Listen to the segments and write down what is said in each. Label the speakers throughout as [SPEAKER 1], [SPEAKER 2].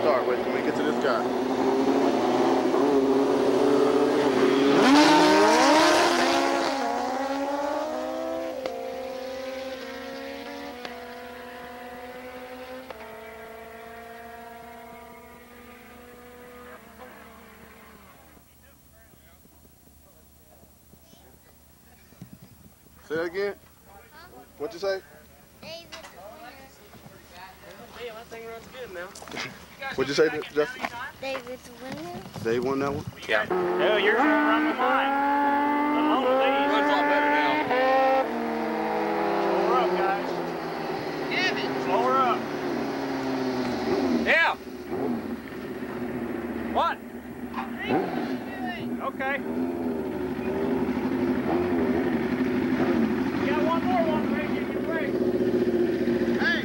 [SPEAKER 1] start. Wait, let me get to this guy. Say that again. What you say?
[SPEAKER 2] David
[SPEAKER 3] Damn, I think runs good now.
[SPEAKER 1] What'd you say, Justin?
[SPEAKER 2] David's winner.
[SPEAKER 1] They won that one.
[SPEAKER 3] Yeah. Yours gonna run with mine. Along with.
[SPEAKER 4] Runs a better now.
[SPEAKER 3] Slow her up, guys.
[SPEAKER 4] Kevin.
[SPEAKER 3] Slow her up. Yeah. What? Okay. You got one more one break in your break.
[SPEAKER 4] Hey.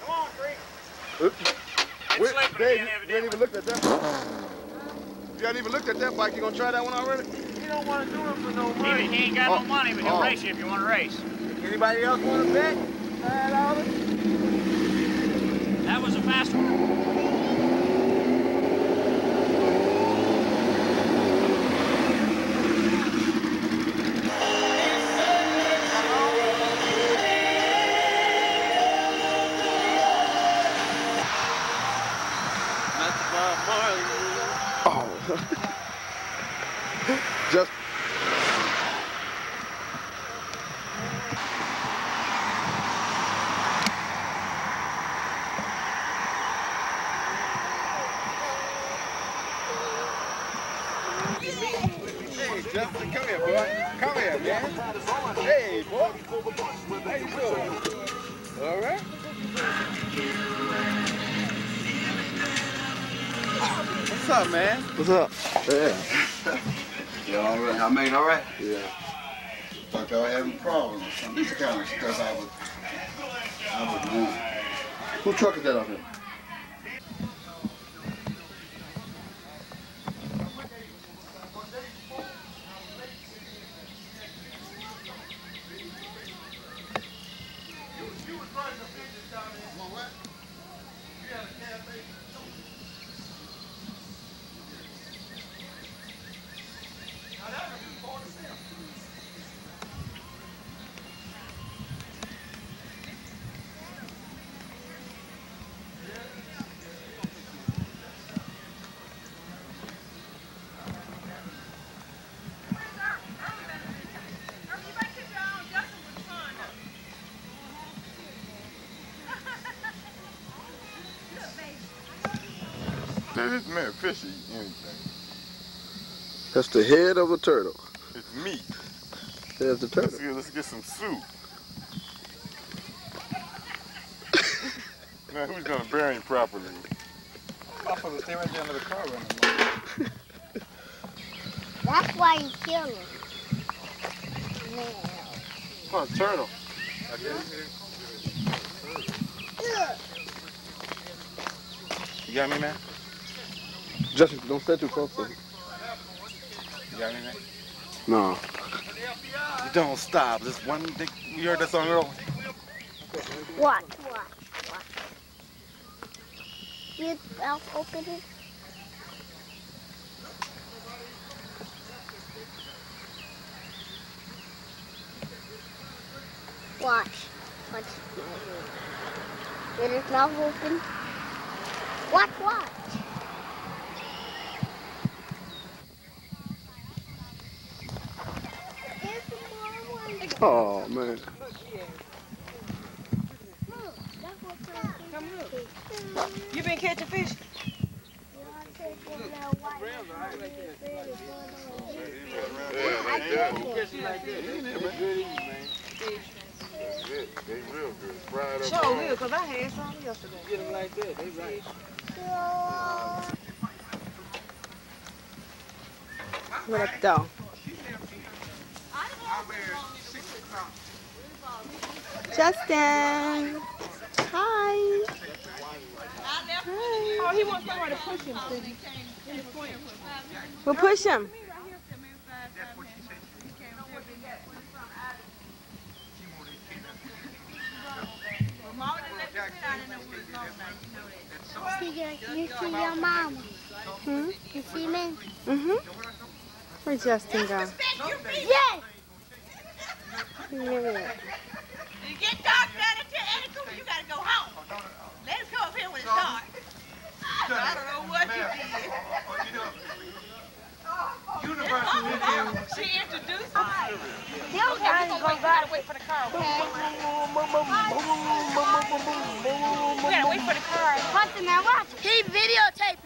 [SPEAKER 3] Come on, Creek.
[SPEAKER 1] Wait,
[SPEAKER 3] sleeping
[SPEAKER 1] Dave,
[SPEAKER 3] again,
[SPEAKER 1] you, you ain't even looked at that. You haven't even looked at that. You gonna try that one already?
[SPEAKER 4] You don't want to do it for no
[SPEAKER 3] He,
[SPEAKER 4] money.
[SPEAKER 3] he ain't got
[SPEAKER 1] Oh.
[SPEAKER 3] no money, but he'll
[SPEAKER 1] Oh.
[SPEAKER 3] race you if you want to race.
[SPEAKER 4] Anybody else want to bet? Five dollars?
[SPEAKER 3] That was a fast one.
[SPEAKER 4] Not the Bob Marley.
[SPEAKER 1] Oh. Who truck is that up here?
[SPEAKER 5] Man, this man fish eat anything.
[SPEAKER 1] That's the head of a turtle.
[SPEAKER 5] It's meat.
[SPEAKER 1] There's the
[SPEAKER 5] Let's
[SPEAKER 1] turtle.
[SPEAKER 5] get, let's get some soup. Man, who's gonna bury him properly?
[SPEAKER 4] I'm supposed to stay right there under the car running.
[SPEAKER 2] That's why you kill him. Man.
[SPEAKER 1] Oh, a turtle.
[SPEAKER 5] You got me, man?
[SPEAKER 1] Justin, don't stay too close.
[SPEAKER 5] You got me, man?
[SPEAKER 1] No.
[SPEAKER 5] Don't stop. This one thing. You heard that song earlier?
[SPEAKER 2] Watch, watch, watch. Your mouth open it. Watch. Watch. Get his mouth open. Watch, watch. There's some more ones.
[SPEAKER 1] Oh man.
[SPEAKER 2] Come
[SPEAKER 6] You been catching fish?
[SPEAKER 5] Yeah, right there.
[SPEAKER 4] Catch you like that. That's good eating, man.
[SPEAKER 7] good. They real good. Fried up.
[SPEAKER 8] Sure will, because I had some yesterday.
[SPEAKER 1] Get them like that, they right.
[SPEAKER 8] What up, though? Justin. Hi. Oh, he wants somebody to push him. We'll push him.
[SPEAKER 2] See your, you see your mama.
[SPEAKER 8] Hmm?
[SPEAKER 2] You see me?
[SPEAKER 8] Mm-hmm. Where'd Justin go?
[SPEAKER 2] Yes.
[SPEAKER 8] Yeah.
[SPEAKER 9] You get dark down at your ankle, you gotta go home. Let us go up here when it's dark. I don't know what you did. She introduced me.
[SPEAKER 2] He don't got to go back.
[SPEAKER 9] Wait for the car.
[SPEAKER 2] Okay.
[SPEAKER 9] We gotta wait for the car.
[SPEAKER 2] Hunter, now watch. He videotaping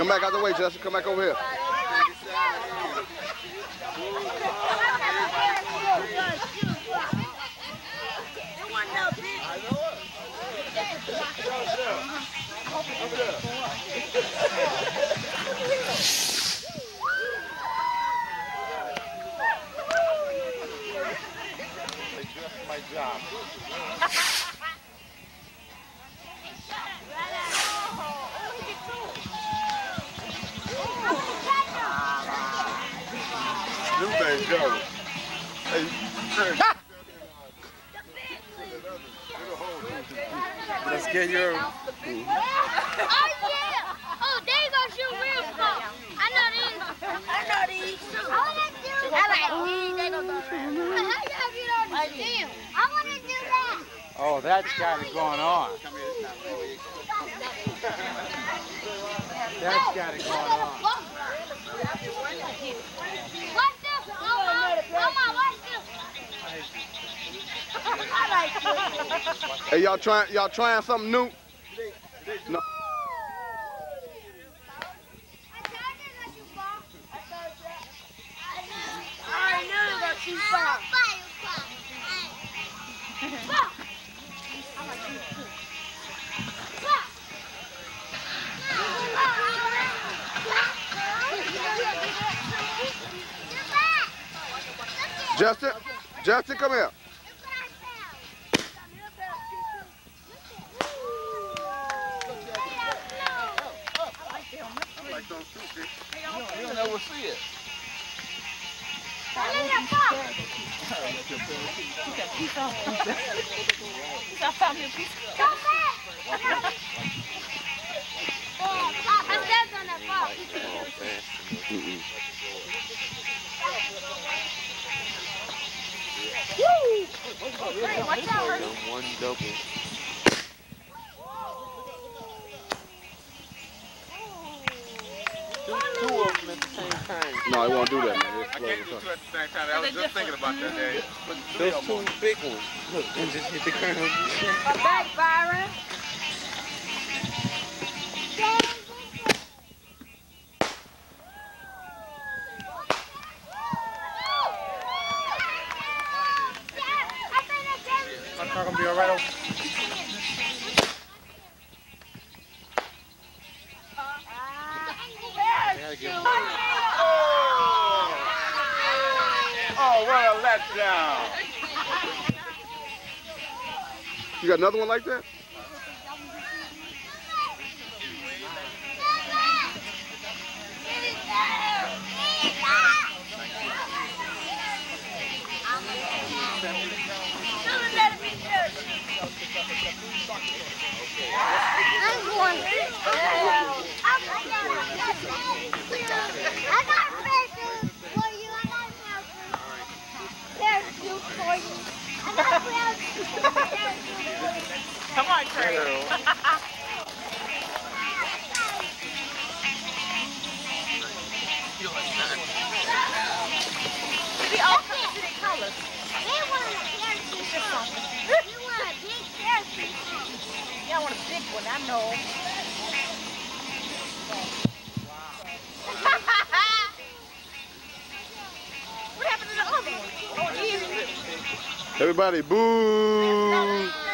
[SPEAKER 7] Come back out the way, Justin. Come back over here.
[SPEAKER 1] My job.
[SPEAKER 7] Them things go. Hey, Chris.
[SPEAKER 1] Let's get your.
[SPEAKER 2] Oh yeah! Oh, they gonna shoot real far. I know these. I know these. I wanna do. I like these. They gonna go. How y'all get on the stem? I wanna do that.
[SPEAKER 1] Oh, that's got it going on. That's got it going on.
[SPEAKER 2] Watch this, Mama. Mama, watch this. I like this.
[SPEAKER 7] Hey, y'all trying y'all trying something new? No.
[SPEAKER 2] I knew you were
[SPEAKER 7] Justin, Justin, come here.
[SPEAKER 2] Not gonna be all right.
[SPEAKER 7] Oh, what a letdown.
[SPEAKER 2] You got another one like that?
[SPEAKER 6] I'm going. I got a parachute for you. I got a parachute for you. I got a parachute for you.
[SPEAKER 9] Come on, Trey. We all come to the colors.
[SPEAKER 6] They want a parachute. You want a big parachute.
[SPEAKER 9] Yeah, I want a big one, I know. what happened to the other one? Oh, easy.
[SPEAKER 2] Everybody, boo,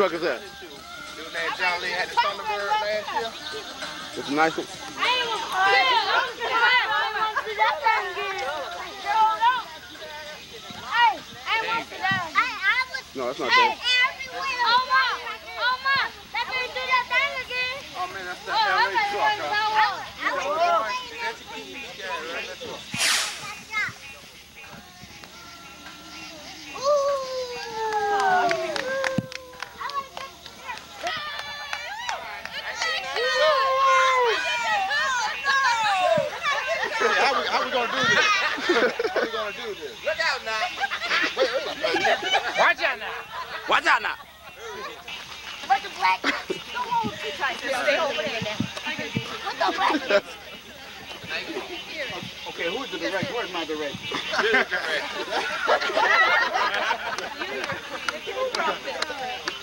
[SPEAKER 2] truck is that?
[SPEAKER 4] Doing that John Lee had the Thunderbird last year.
[SPEAKER 2] It's a nice one. No, that's not bad.
[SPEAKER 6] Oh. Oh.
[SPEAKER 7] Oh, man, that's
[SPEAKER 6] Oh,
[SPEAKER 7] that LA truck, huh?
[SPEAKER 2] How gonna do this?
[SPEAKER 4] Look out now.
[SPEAKER 2] Wait, wait.
[SPEAKER 4] Watch out now. Watch out now.
[SPEAKER 6] What the black?
[SPEAKER 9] Stay over there now.
[SPEAKER 6] What the black?
[SPEAKER 2] Okay, who's the director? Where's my director?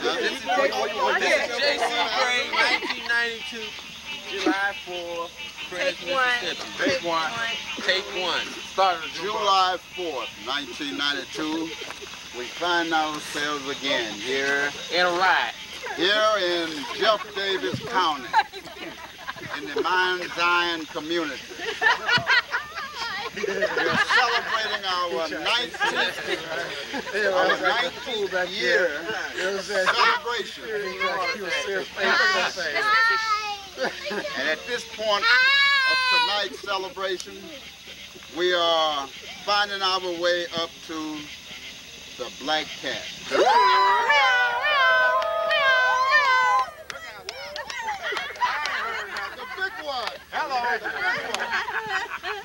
[SPEAKER 4] This is J.C. Gray, 1992, July 4, Prentiss,
[SPEAKER 9] Take one.
[SPEAKER 7] Take one.
[SPEAKER 4] Take one.
[SPEAKER 7] Started
[SPEAKER 10] July 4th, 1992, we find ourselves again here
[SPEAKER 4] In a ride.
[SPEAKER 10] here in Jeff Davis County, in the Mount Zion community. We're celebrating our 19th, our 19th year celebration. And at this point of tonight's celebration, we are finding our way up to the Black Cat. The big one. Hello, the big one.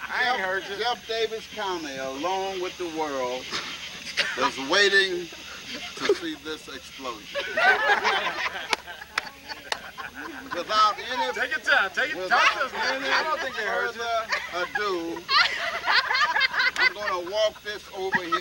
[SPEAKER 10] I ain't heard you. Jeff Davis County, along with the world, is waiting to see this explosion. Without any
[SPEAKER 7] Take your time. Take your time. I don't think they heard you.
[SPEAKER 10] ado, I'm gonna walk this over here.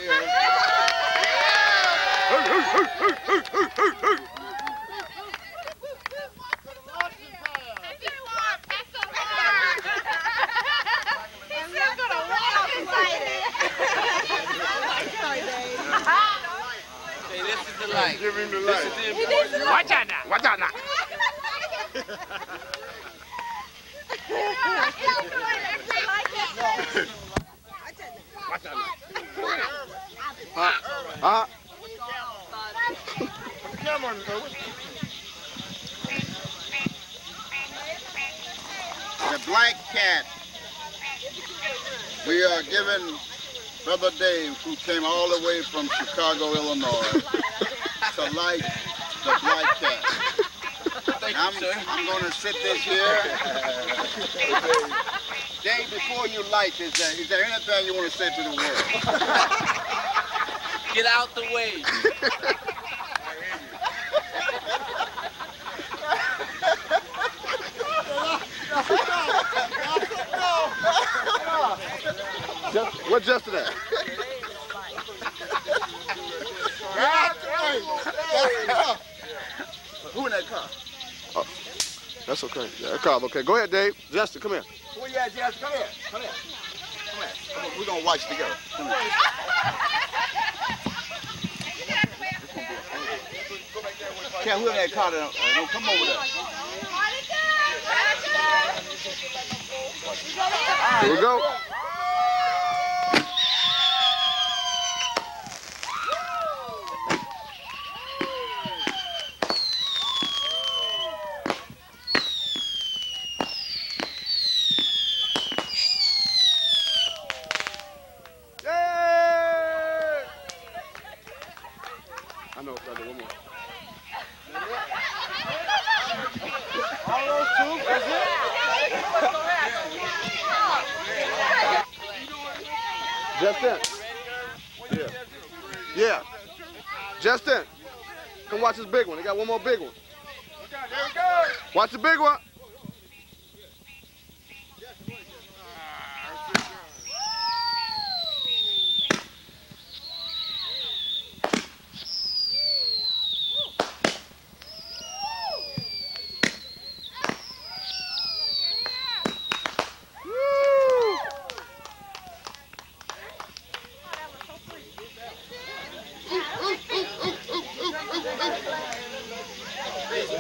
[SPEAKER 4] Hey, this is the light.
[SPEAKER 1] Give him the
[SPEAKER 4] This
[SPEAKER 1] light.
[SPEAKER 4] is the important
[SPEAKER 7] Watch out now. Watch out now.
[SPEAKER 1] Huh?
[SPEAKER 7] Come on, bro.
[SPEAKER 10] The Black Cat. We are giving Who came all the way from Chicago, Illinois, to light the Black Cat.
[SPEAKER 4] Thank
[SPEAKER 10] I'm,
[SPEAKER 4] you.
[SPEAKER 10] I'm going to sit this here. Dave, before you light this, uh, is there anything you want to say to the world?
[SPEAKER 4] Get out the way.
[SPEAKER 1] Just, what's just that?
[SPEAKER 10] Who in that car?
[SPEAKER 1] Oh, That's okay. Yeah, that car's okay. Go ahead, Dave. Justin, come here.
[SPEAKER 10] Who you at, Jess? Come here. Come here. Come here. Come on. We're going to watch together. Come here. Cat, who in that car? Uh, don't come over there.
[SPEAKER 1] Here we go. Yay! I know, brother. One more.
[SPEAKER 7] All those two, that's it.
[SPEAKER 1] Justin. Yeah. Yeah. Justin. Come watch this big one. They got one more big one. Watch the big one.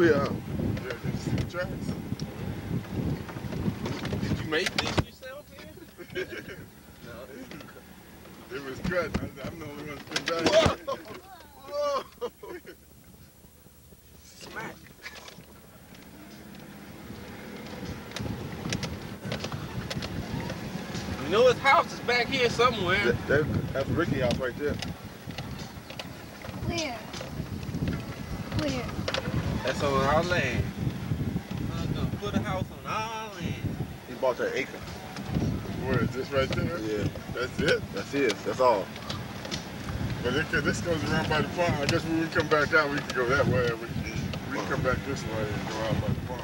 [SPEAKER 1] been all up through here, huh?
[SPEAKER 7] Yeah, did you see the tracks?
[SPEAKER 4] Did you make this yourself here? No.
[SPEAKER 7] It was. I- I'm the only one that's been back.
[SPEAKER 10] Whoa!
[SPEAKER 7] Smack.
[SPEAKER 4] You know his house is back here somewhere.
[SPEAKER 7] That, that, that's Ricky house right there.
[SPEAKER 2] Where? Where?
[SPEAKER 4] That's on our land. I'm gonna put a house on our land.
[SPEAKER 1] He bought that acre.
[SPEAKER 5] Where is this right there?
[SPEAKER 1] Yeah.
[SPEAKER 5] That's it?
[SPEAKER 1] That's his. That's all.
[SPEAKER 5] But it, could- this goes around by the pond. I guess when we come back out, we can go that way. We can, we can come back this way and go out by the pond.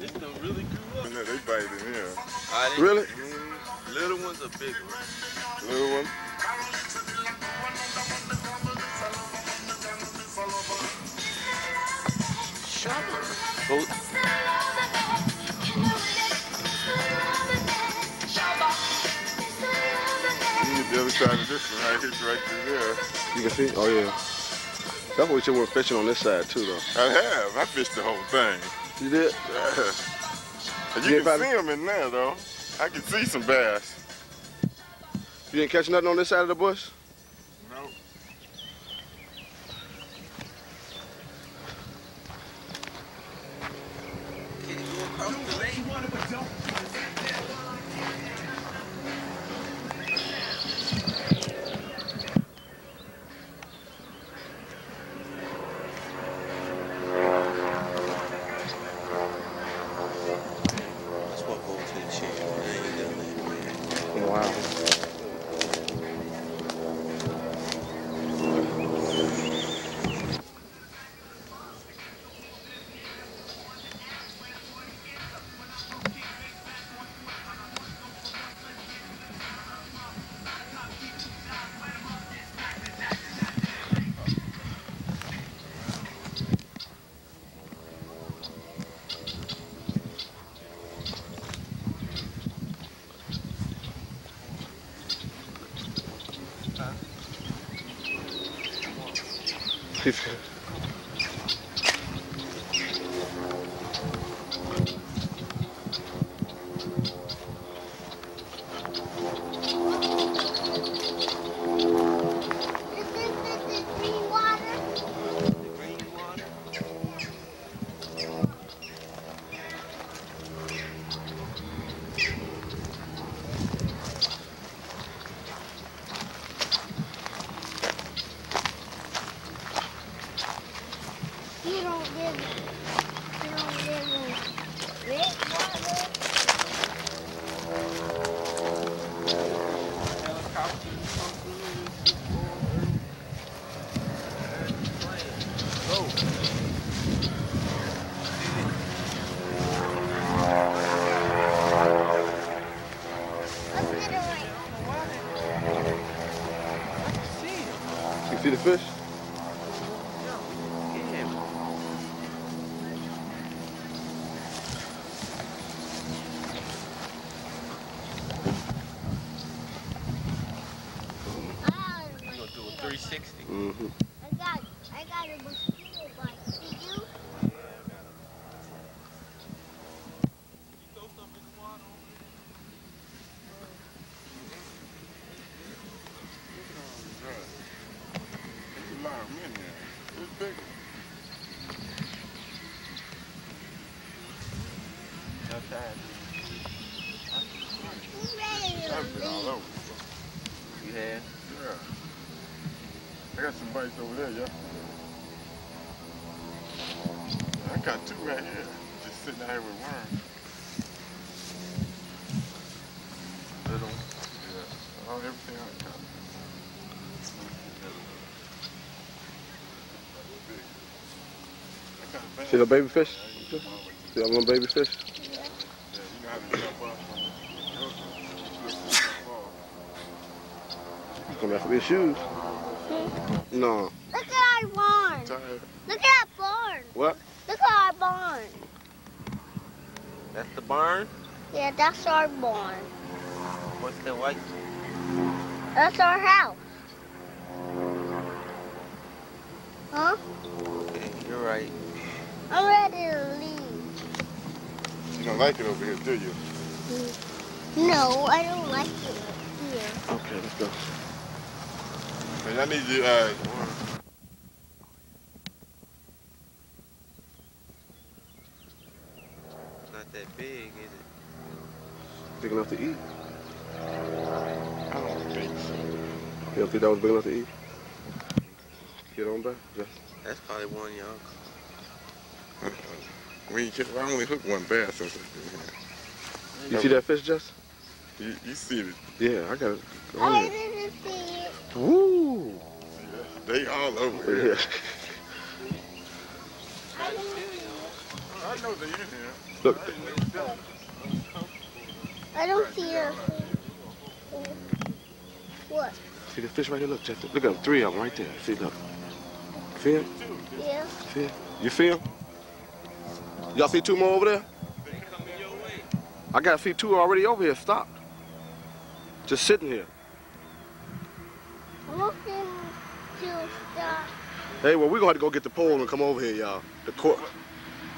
[SPEAKER 4] this done really grew up.
[SPEAKER 5] And then they bite in here.
[SPEAKER 1] Really?
[SPEAKER 4] Mm, little ones are big ones.
[SPEAKER 5] Little one. The other side of this one right here, right through there.
[SPEAKER 1] You can see? Oh, yeah. That's what we should went fishing on this side, too, though.
[SPEAKER 5] I have. I fished the whole thing.
[SPEAKER 1] You did?
[SPEAKER 5] Yeah. And
[SPEAKER 1] You
[SPEAKER 5] you can see them in there, though. I can see some bass.
[SPEAKER 1] You didn't catch nothing on this side of the bush?
[SPEAKER 4] You?
[SPEAKER 5] Yeah. I got some bites over there, yeah. I got two right here. Just sitting out here with worms. Little. Yeah. All everything I got. I got a bag.
[SPEAKER 1] See the baby fish? See that one baby fish?
[SPEAKER 5] Off.
[SPEAKER 1] Come back for your shoes. No.
[SPEAKER 2] Look at our barn.
[SPEAKER 5] Tired.
[SPEAKER 2] Look at our barn.
[SPEAKER 1] What?
[SPEAKER 2] Look at our barn.
[SPEAKER 4] That's the barn?
[SPEAKER 2] Yeah, that's our barn.
[SPEAKER 4] What's that white?
[SPEAKER 2] That's our house. Huh?
[SPEAKER 4] Okay, you're right.
[SPEAKER 2] I'm ready to leave.
[SPEAKER 5] You don't like it over here, do you?
[SPEAKER 2] No, I don't like it here.
[SPEAKER 1] Okay, let's go.
[SPEAKER 5] Man, I need you, uh,
[SPEAKER 4] Not that big, is it?
[SPEAKER 1] Big enough to eat.
[SPEAKER 5] I don't think so.
[SPEAKER 1] You don't think that was big enough to eat? Get on back. Just
[SPEAKER 4] That's probably one y'all.
[SPEAKER 5] We ain't catch, I only hooked one bass since I've been here.
[SPEAKER 1] you see that fish, Just?
[SPEAKER 5] You, you see it.
[SPEAKER 1] Yeah, I got it.
[SPEAKER 2] I didn't see it.
[SPEAKER 1] Woo!
[SPEAKER 5] They all over
[SPEAKER 1] Yeah.
[SPEAKER 5] here. I know they in here.
[SPEAKER 1] Look,
[SPEAKER 2] I don't see her. What?
[SPEAKER 1] see the fish right there? Look, Justin. Look at them. Three of them right there. See, look. See 'em?
[SPEAKER 2] Yeah.
[SPEAKER 1] See 'em? You see 'em? Y'all see two more over there? I got to see two already over here. Stop. Just sitting here.
[SPEAKER 2] I'm looking to stop.
[SPEAKER 1] Hey, well, we're gonna have to go get the pole and come over here, y'all. The court.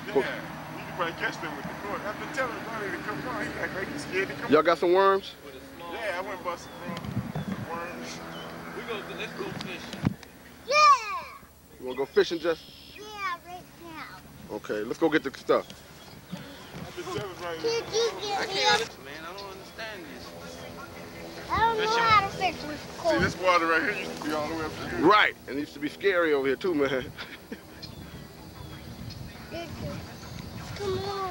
[SPEAKER 5] Yeah, you can probably catch them with the cord. I've been telling Ronnie to come on. He act like he's scared to come
[SPEAKER 1] Y'all got some worms?
[SPEAKER 5] Yeah, I went bust some worms.
[SPEAKER 4] We go, let's go fishing.
[SPEAKER 2] Yeah!
[SPEAKER 1] You wanna go fishing, Just?
[SPEAKER 2] Yeah, right now.
[SPEAKER 1] Okay, let's go get the stuff.
[SPEAKER 5] I've been telling Ronnie.
[SPEAKER 2] Could you
[SPEAKER 4] I
[SPEAKER 2] get me
[SPEAKER 4] can't
[SPEAKER 2] a...
[SPEAKER 4] understand, man. I don't understand this.
[SPEAKER 2] I don't know how to fish with
[SPEAKER 5] See, this water right here used to be all the way up here.
[SPEAKER 1] Right. It used to be scary over here too, man.
[SPEAKER 2] Come on,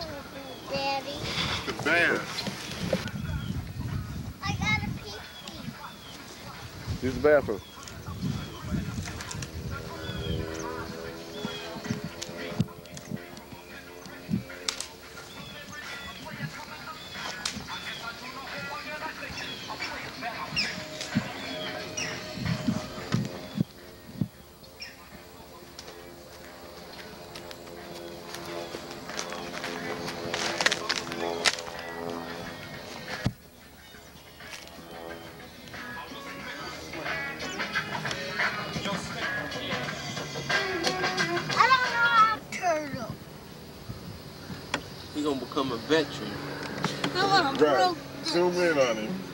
[SPEAKER 2] Daddy.
[SPEAKER 5] The bass.
[SPEAKER 2] I got a pee
[SPEAKER 1] Use the bathroom.
[SPEAKER 4] Veteran.
[SPEAKER 2] I want to
[SPEAKER 5] Zoom in on him.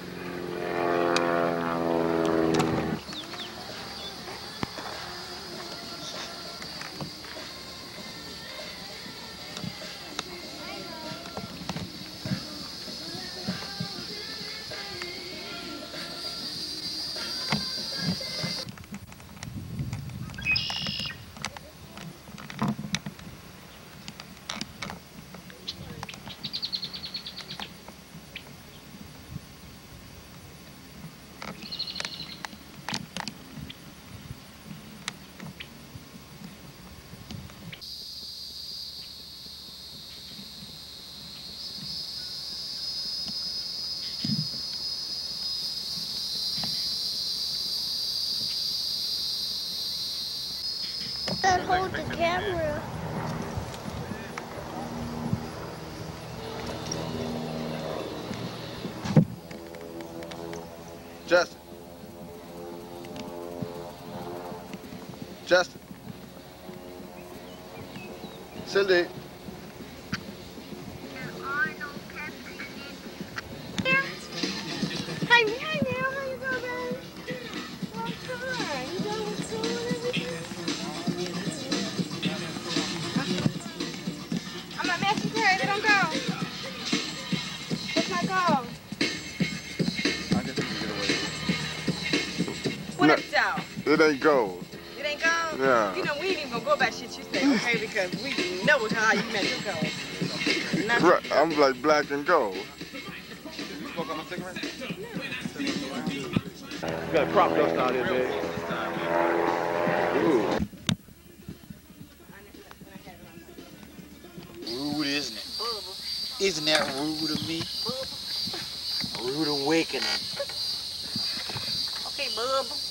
[SPEAKER 8] What
[SPEAKER 5] No.
[SPEAKER 8] up, y'all?
[SPEAKER 5] it. It ain't gold.
[SPEAKER 8] It ain't gold?
[SPEAKER 5] Yeah.
[SPEAKER 8] You know, we ain't even gonna go about shit you say, okay? Because we know how you met your goals. Not
[SPEAKER 5] Right, I'm like black and gold.
[SPEAKER 1] You smoke on my cigarette? got crop dust out here, man. Ooh.
[SPEAKER 6] Rude, isn't it? Isn't that rude of me? Rude awakening.
[SPEAKER 9] Okay, bub.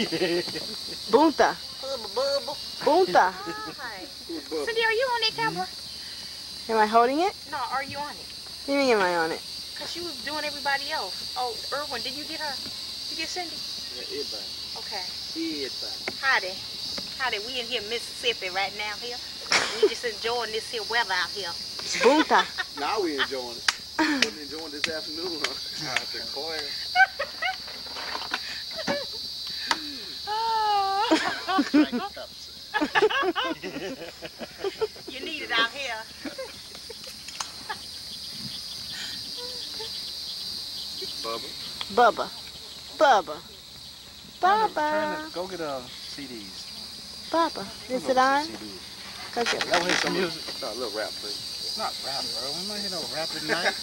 [SPEAKER 8] Bunta.
[SPEAKER 9] Bubba, bubba.
[SPEAKER 8] Bunta.
[SPEAKER 9] Hi. Cindy, are you on that camera?
[SPEAKER 8] Am I holding it?
[SPEAKER 9] No, are you on it?
[SPEAKER 8] What do you mean am I on it?
[SPEAKER 9] Because she was doing everybody else. Oh, Erwin, did you get her? Did you get Cindy? Yeah, everybody. Okay. Everybody. Howdy. Howdy, we in here Mississippi right now here. We just enjoying this here weather out here.
[SPEAKER 8] Bunta.
[SPEAKER 1] Now we enjoying it. Wasn't enjoying this afternoon, huh?
[SPEAKER 9] you need it out here.
[SPEAKER 8] Bubba. Bubba. Papa.
[SPEAKER 7] Go get uh, CDs.
[SPEAKER 8] Papa. Is it on?
[SPEAKER 7] get CDs.
[SPEAKER 8] Cause it,
[SPEAKER 7] Y'all hear some music?
[SPEAKER 1] No, a little rap, please.
[SPEAKER 7] It's not rap, bro. We might hear no rap at night.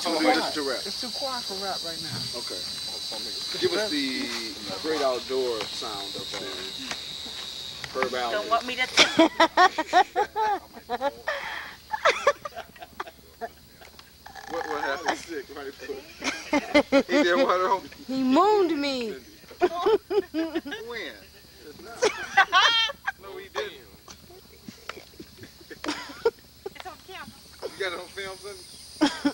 [SPEAKER 1] Too quiet. to rap.
[SPEAKER 7] It's too quiet for rap right now.
[SPEAKER 1] Okay. Give us the great outdoor sound of the. Herb Allen.
[SPEAKER 9] Don't want me to.
[SPEAKER 1] what what happened? Sick right foot. He did? Um?
[SPEAKER 8] He mooned me.
[SPEAKER 1] when?
[SPEAKER 4] No, he didn't.
[SPEAKER 9] It's on camera. You
[SPEAKER 1] got it on film, son?